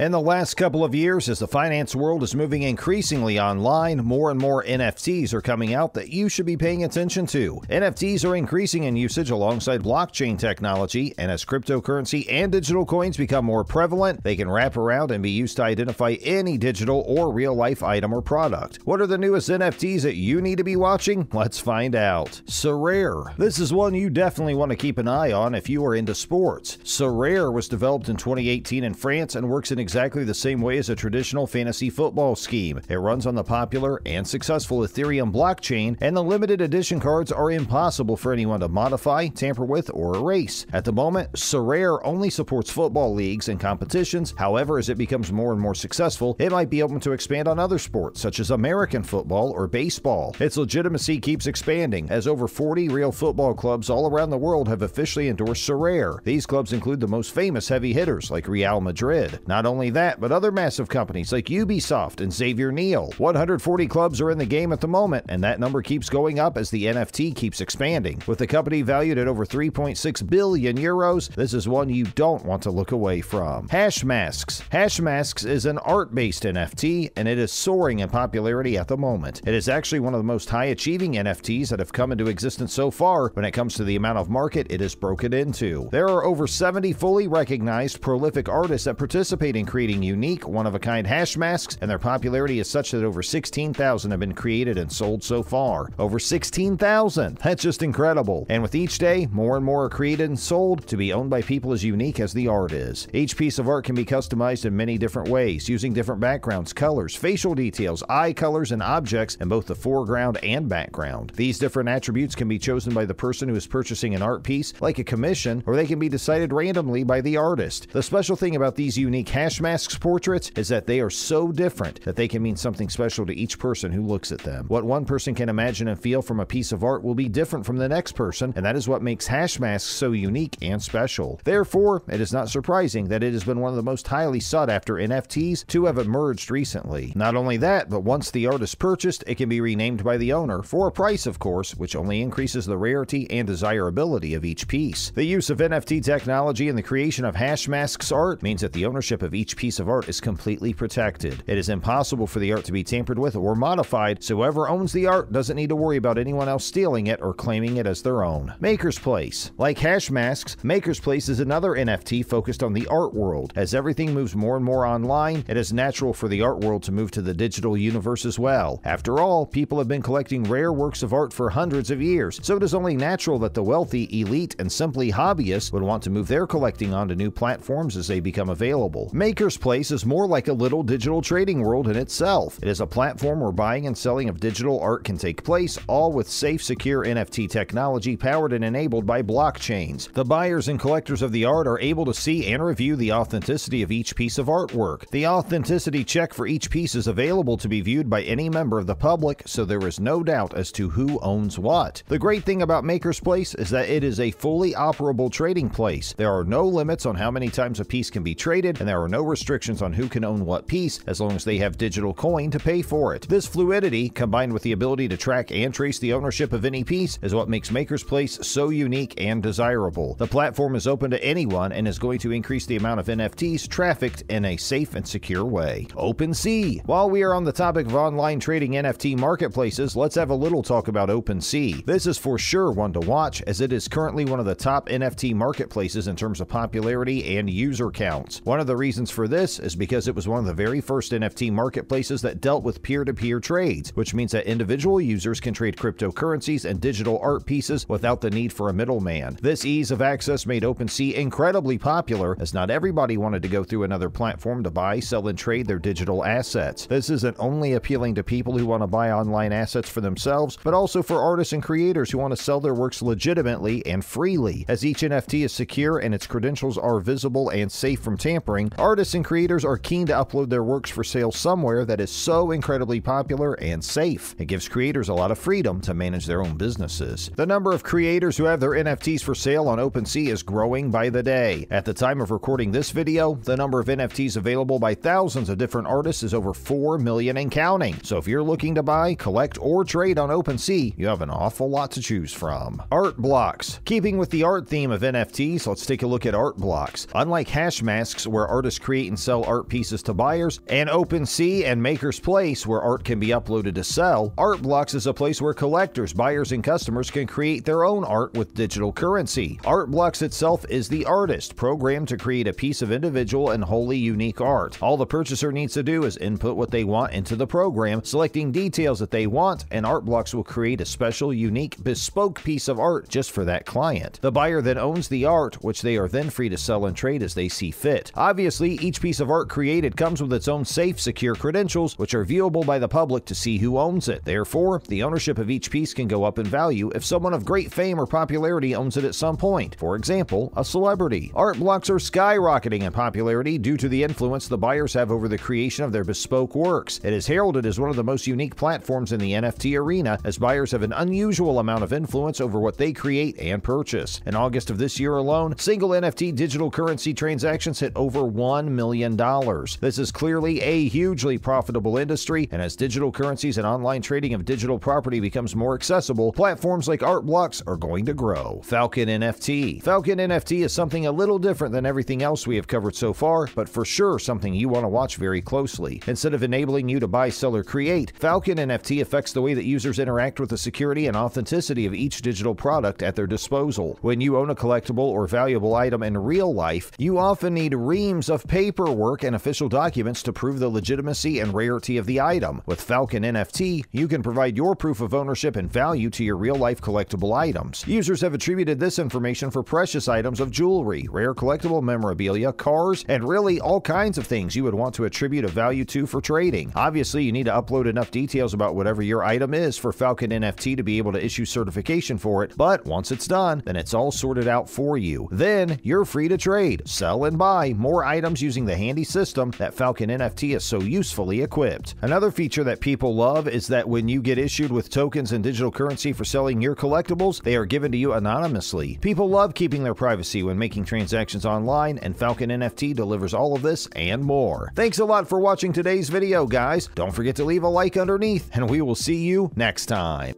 In the last couple of years, as the finance world is moving increasingly online, more and more NFTs are coming out that you should be paying attention to. NFTs are increasing in usage alongside blockchain technology, and as cryptocurrency and digital coins become more prevalent, they can wrap around and be used to identify any digital or real life item or product. What are the newest NFTs that you need to be watching? Let's find out. Sorare. This is one you definitely want to keep an eye on if you are into sports. Sorare was developed in 2018 in France and works in exactly the same way as a traditional fantasy football scheme. It runs on the popular and successful Ethereum blockchain, and the limited edition cards are impossible for anyone to modify, tamper with, or erase. At the moment, Sorare only supports football leagues and competitions. However, as it becomes more and more successful, it might be open to expand on other sports, such as American football or baseball. Its legitimacy keeps expanding, as over 40 real football clubs all around the world have officially endorsed Sorare. These clubs include the most famous heavy hitters like Real Madrid. Not only that, but other massive companies like Ubisoft and Xavier Niel. 140 clubs are in the game at the moment, and that number keeps going up as the NFT keeps expanding. With the company valued at over 3.6 billion euros, this is one you don't want to look away from. Hash Masks. Hash Masks is an art-based NFT, and it is soaring in popularity at the moment. It is actually one of the most high-achieving NFTs that have come into existence so far when it comes to the amount of market it is broken into. There are over 70 fully recognized prolific artists that participate in creating unique, one of a kind hash masks, and their popularity is such that over 16,000 have been created and sold so far. Over 16,000! That's just incredible. And with each day, more and more are created and sold to be owned by people as unique as the art is. Each piece of art can be customized in many different ways, using different backgrounds, colors, facial details, eye colors, and objects in both the foreground and background. These different attributes can be chosen by the person who is purchasing an art piece, like a commission, or they can be decided randomly by the artist. The special thing about these unique hash masks portraits is that they are so different that they can mean something special to each person who looks at them. What one person can imagine and feel from a piece of art will be different from the next person, and that is what makes hash masks so unique and special. Therefore, it is not surprising that it has been one of the most highly sought after NFTs to have emerged recently. Not only that, but once the art is purchased, it can be renamed by the owner, for a price, of course, which only increases the rarity and desirability of each piece. The use of NFT technology in the creation of hash masks art means that the ownership of each piece of art is completely protected. It is impossible for the art to be tampered with or modified, so whoever owns the art doesn't need to worry about anyone else stealing it or claiming it as their own. Maker's Place. Like hash masks, Maker's Place is another NFT focused on the art world. As everything moves more and more online, it is natural for the art world to move to the digital universe as well. After all, people have been collecting rare works of art for hundreds of years, so it is only natural that the wealthy, elite, and simply hobbyists would want to move their collecting onto new platforms as they become available. Maker's Place is more like a little digital trading world in itself. It is a platform where buying and selling of digital art can take place, all with safe, secure NFT technology powered and enabled by blockchains. The buyers and collectors of the art are able to see and review the authenticity of each piece of artwork. The authenticity check for each piece is available to be viewed by any member of the public, so there is no doubt as to who owns what. The great thing about Maker's Place is that it is a fully operable trading place. There are no limits on how many times a piece can be traded, and there are no restrictions on who can own what piece as long as they have digital coin to pay for it. This fluidity, combined with the ability to track and trace the ownership of any piece, is what makes Maker's Place so unique and desirable. The platform is open to anyone and is going to increase the amount of NFTs trafficked in a safe and secure way. OpenSea. While we are on the topic of online trading NFT marketplaces, let's have a little talk about OpenSea. This is for sure one to watch as it is currently one of the top NFT marketplaces in terms of popularity and user counts. One of the reasons for this is because it was one of the very first NFT marketplaces that dealt with peer to peer trades, which means that individual users can trade cryptocurrencies and digital art pieces without the need for a middleman. This ease of access made OpenSea incredibly popular as not everybody wanted to go through another platform to buy, sell, and trade their digital assets. This isn't only appealing to people who want to buy online assets for themselves, but also for artists and creators who want to sell their works legitimately and freely. As each NFT is secure and its credentials are visible and safe from tampering, artists and creators are keen to upload their works for sale somewhere that is so incredibly popular and safe. It gives creators a lot of freedom to manage their own businesses. The number of creators who have their NFTs for sale on OpenSea is growing by the day. At the time of recording this video, the number of NFTs available by thousands of different artists is over 4 million and counting. So if you're looking to buy, collect, or trade on OpenSea, you have an awful lot to choose from. Art blocks. Keeping with the art theme of NFTs, let's take a look at art blocks. Unlike hash masks, where artists create and sell art pieces to buyers, and OpenSea and Maker's Place, where art can be uploaded to sell. Artblocks is a place where collectors, buyers, and customers can create their own art with digital currency. Artblocks itself is the artist, programmed to create a piece of individual and wholly unique art. All the purchaser needs to do is input what they want into the program, selecting details that they want, and Artblocks will create a special, unique, bespoke piece of art just for that client. The buyer then owns the art, which they are then free to sell and trade as they see fit. Obviously, each piece of art created comes with its own safe, secure credentials, which are viewable by the public to see who owns it. Therefore, the ownership of each piece can go up in value if someone of great fame or popularity owns it at some point. For example, a celebrity. Art blocks are skyrocketing in popularity due to the influence the buyers have over the creation of their bespoke works. It is heralded as one of the most unique platforms in the NFT arena, as buyers have an unusual amount of influence over what they create and purchase. In August of this year alone, single NFT digital currency transactions hit over $1 million. This is clearly a hugely profitable industry, and as digital currencies and online trading of digital property becomes more accessible, platforms like Artblocks are going to grow. Falcon NFT. Falcon NFT is something a little different than everything else we have covered so far, but for sure something you want to watch very closely. Instead of enabling you to buy, sell, or create, Falcon NFT affects the way that users interact with the security and authenticity of each digital product at their disposal. When you own a collectible or valuable item in real life, you often need reams of paperwork and official documents to prove the legitimacy and rarity of the item. With Falcon NFT, you can provide your proof of ownership and value to your real life collectible items. Users have attributed this information for precious items of jewelry, rare collectible memorabilia, cars, and really all kinds of things you would want to attribute a value to for trading. Obviously, you need to upload enough details about whatever your item is for Falcon NFT to be able to issue certification for it, but once it's done, then it's all sorted out for you. Then you're free to trade, sell, and buy more items using the handy system that Falcon NFT is so usefully equipped. Another feature that people love is that when you get issued with tokens and digital currency for selling your collectibles, they are given to you anonymously. People love keeping their privacy when making transactions online, and Falcon NFT delivers all of this and more. Thanks a lot for watching today's video, guys. Don't forget to leave a like underneath, and we will see you next time.